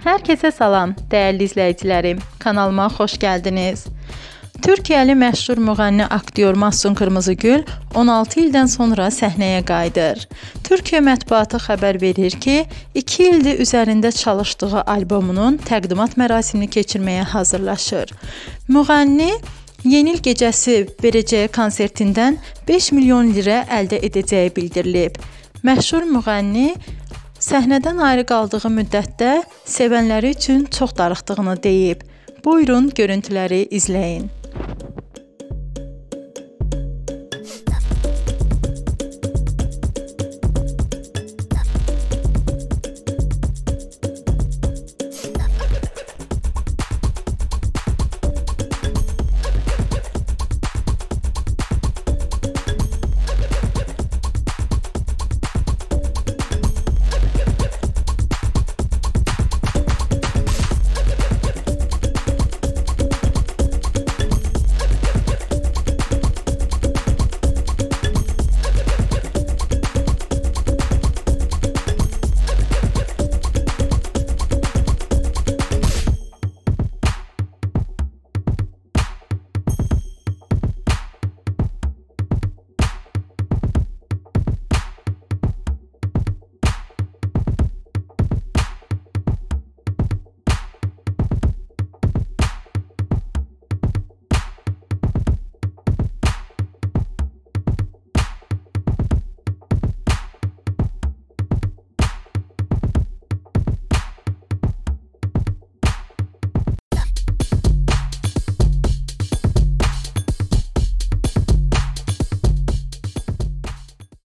Hər kəsə salam, dəyərli izləyicilərim. Kanalıma xoş gəldiniz. Türkiyəli məşhur müğənni aktyor Mahsun Qırmızıgül 16 ildən sonra səhnəyə qayıdır. Türkiyə mətbuatı xəbər verir ki, 2 ildir üzərində çalışdığı albomunun təqdimat mərasimini keçirməyə hazırlaşır. Müğənni Yeni il gecəsi verəcəyi konsertindən 5 milyon lirə əldə edəcəyi bildirilib. Məşhur müğənni səhnədən ayrı qaldığı müddətdə sevənləri üçün çox darıxdığını deyib. Buyurun görüntüləri izləyin.